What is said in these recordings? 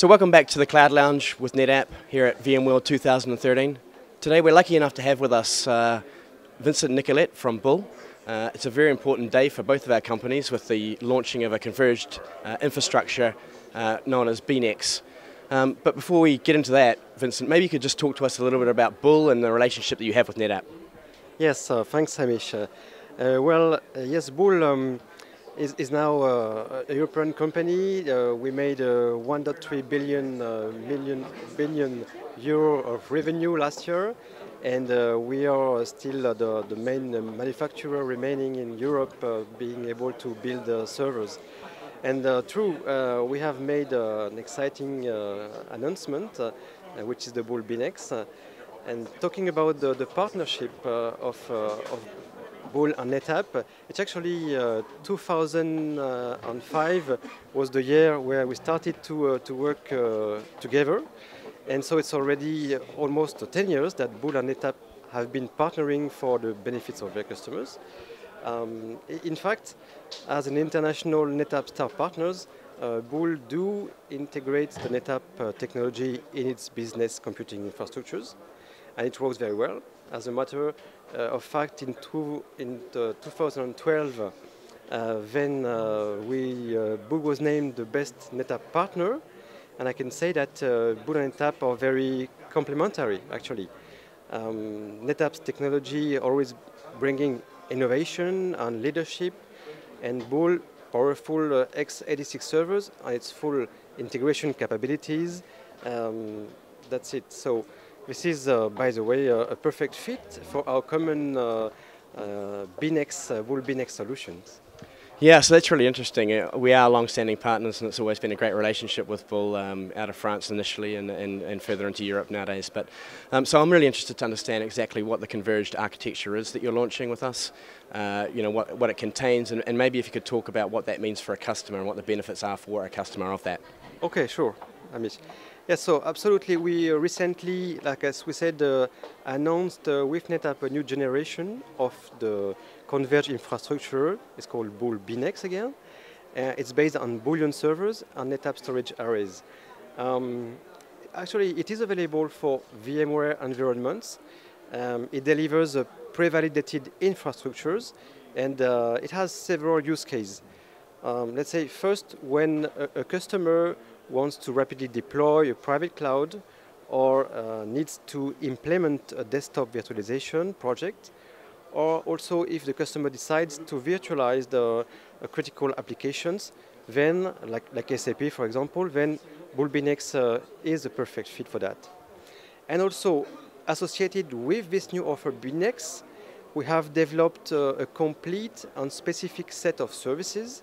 So welcome back to the Cloud Lounge with NetApp here at VMworld 2013. Today we're lucky enough to have with us uh, Vincent Nicolet from Bull. Uh, it's a very important day for both of our companies with the launching of a converged uh, infrastructure uh, known as BNEX. Um, but before we get into that, Vincent, maybe you could just talk to us a little bit about Bull and the relationship that you have with NetApp. Yes, uh, thanks, Hamish. Uh, well, yes, Bull um, is, is now uh, a European company. Uh, we made uh, 1.3 billion, million, billion euro of revenue last year, and we are still the, the main manufacturer remaining in Europe, being able to build servers. And uh, true, uh, we have made uh, an exciting announcement, which is the Bull BNeX. and talking about the, the partnership of, of Bull and NetApp. It's actually uh, 2005 was the year where we started to, uh, to work uh, together. And so it's already almost 10 years that Bull and NetApp have been partnering for the benefits of their customers. Um, in fact, as an international NetApp star partners, uh, Bull do integrate the NetApp uh, technology in its business computing infrastructures, and it works very well. As a matter uh, of fact, in, two, in 2012, uh, then uh, we, Bull was named the best NetApp partner, and I can say that Bull and NetApp are very complementary, actually. Um, NetApp's technology always bringing innovation and leadership, and Bull powerful uh, x86 servers and its full integration capabilities. Um, that's it. So this is, uh, by the way, a perfect fit for our common uh, uh, BNeX, uh, Bull BNeX solutions. Yeah, so that's really interesting. Uh, we are long-standing partners, and it's always been a great relationship with Bull um, out of France initially, and, and, and, further into Europe nowadays. But um, so I'm really interested to understand exactly what the converged architecture is that you're launching with us. Uh, you know what what it contains, and, and maybe if you could talk about what that means for a customer and what the benefits are for a customer of that. Okay, sure, Amish. Yes, so absolutely. We recently, like as we said, uh, announced uh, with NetApp a new generation of the converged infrastructure. It's called Bull BNeX again. Uh, it's based on bullion servers and NetApp storage arrays. Um, actually, it is available for VMware environments. Um, it delivers pre-validated infrastructures, and uh, it has several use cases. Um, let's say first, when a, a customer wants to rapidly deploy a private cloud or uh, needs to implement a desktop virtualization project, or also if the customer decides to virtualize the uh, critical applications, then, like, like SAP for example, then Bull BNeX uh, is a perfect fit for that. And also, associated with this new offer BNeX, we have developed uh, a complete and specific set of services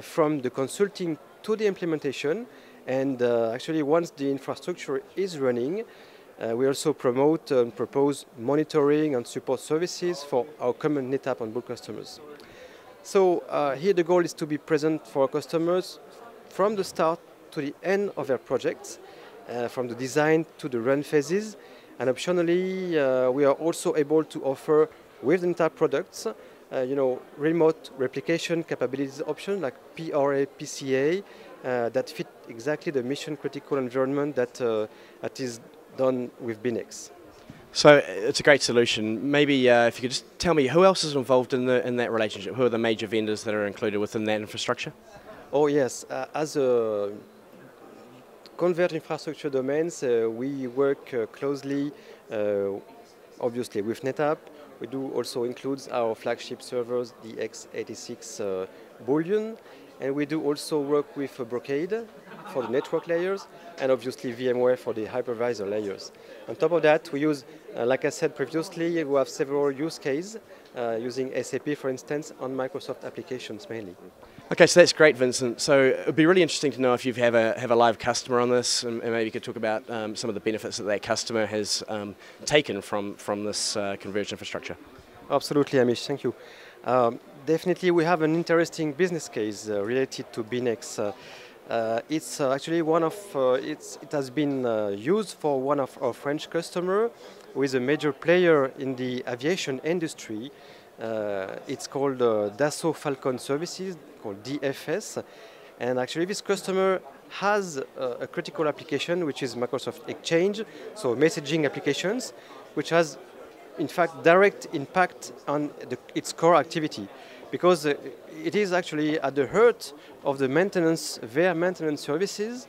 from the consulting to the implementation. And uh, actually, once the infrastructure is running, uh, we also promote and propose monitoring and support services for our common NetApp and Bull customers. So uh, here the goal is to be present for our customers from the start to the end of their projects, uh, from the design to the run phases. And optionally, uh, we are also able to offer with NetApp products uh, you know, remote replication capabilities option like PRA, PCA uh, that fit exactly the mission critical environment that, uh, that is done with BNeX. So it's a great solution. Maybe uh, if you could just tell me who else is involved in, the, in that relationship? Who are the major vendors that are included within that infrastructure? Oh yes, uh, as a converged infrastructure domains, uh, we work closely, obviously with NetApp, we do also include our flagship servers, the x86 uh, bullion, and we do also work with uh, Brocade for the network layers, and obviously VMware for the hypervisor layers. On top of that, we use, uh, like I said previously, we have several use cases uh, using SAP, for instance, on Microsoft applications mainly. Okay, so that's great, Vincent. So it would be really interesting to know if you have a have a live customer on this, and, and maybe you could talk about um, some of the benefits that that customer has um, taken from from this uh, converged infrastructure. Absolutely, Amish. Thank you. Um, definitely, we have an interesting business case uh, related to BNEX. Uh, uh, it's uh, actually one of uh, it's it has been used for one of our French customer, who is a major player in the aviation industry. Uh, it's called uh, Dassault Falcon Services, called DFS. And actually, this customer has a, a critical application, which is Microsoft Exchange, so messaging applications, which has, in fact, direct impact on the, its core activity, because uh, it is actually at the heart of the maintenance, their maintenance services,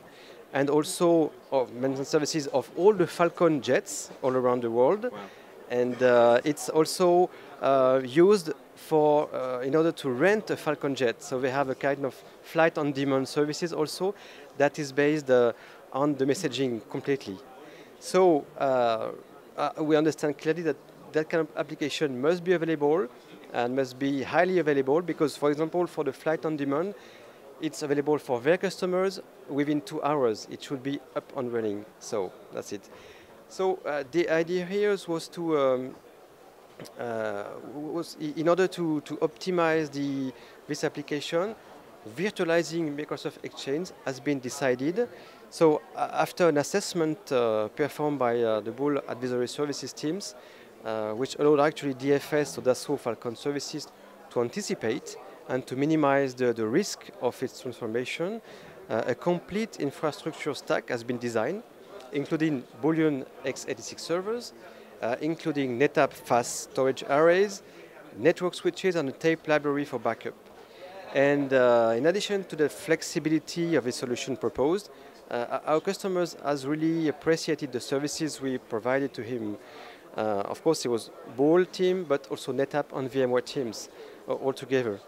and also of maintenance services of all the Falcon jets all around the world. Wow. And uh, it's also uh, used for uh, in order to rent a Falcon jet. So they have a kind of flight on demand services also that is based on the messaging completely. So we understand clearly that that kind of application must be available and must be highly available because, for example, for the flight on demand, it's available for their customers within two hours. It should be up and running. So that's it. So uh, the idea here was to um, uh, was in order to, to optimize the, this application, virtualizing Microsoft Exchange has been decided. So uh, after an assessment uh, performed by uh, the Bull Advisory Services teams, uh, which allowed actually DFS, so Dassault Falcon Services, to anticipate and to minimize the, the risk of its transformation, a complete infrastructure stack has been designed, including bullion x86 servers, uh, including NetApp fast storage arrays, network switches, and a tape library for backup. And uh, in addition to the flexibility of the solution proposed, uh, our customers has really appreciated the services we provided to him. Uh, of course, it was Bull team, but also NetApp and VMware teams uh, all together.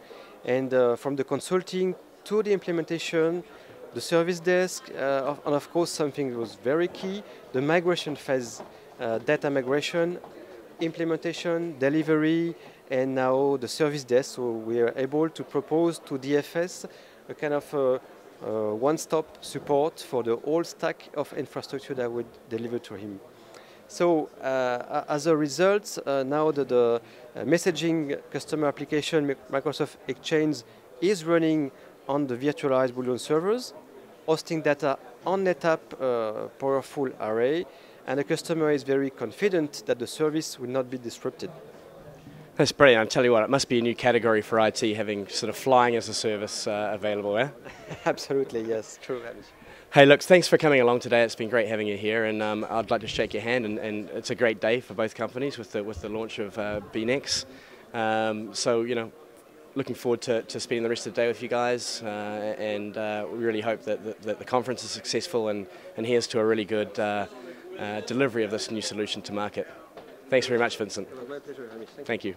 And uh, from the consulting to the implementation, the service desk, and of course something that was very key, the migration phase uh, data migration, implementation, delivery, and now the service desk. So we are able to propose to DFS a kind of uh, uh, one-stop support for the whole stack of infrastructure that we deliver to him. So uh, as a result, uh, now the, the uh, messaging customer application Microsoft Exchange is running on the virtualized bullion servers, hosting data on NetApp uh, powerful array, and the customer is very confident that the service will not be disrupted. That's brilliant. I'll tell you what, it must be a new category for IT having sort of flying as a service uh, available, eh? Absolutely, yes, true. Hey, look, thanks for coming along today. It's been great having you here, and um, I'd like to shake your hand. And, and, it's a great day for both companies with the with the launch of uh, bNext. Um, so you know, looking forward to, to spending the rest of the day with you guys, uh, and uh, we really hope that, that, that, the conference is successful and, and here's to a really good uh, uh, delivery of this new solution to market. Thanks very much, Vincent. My pleasure, Hamish. Thank, you.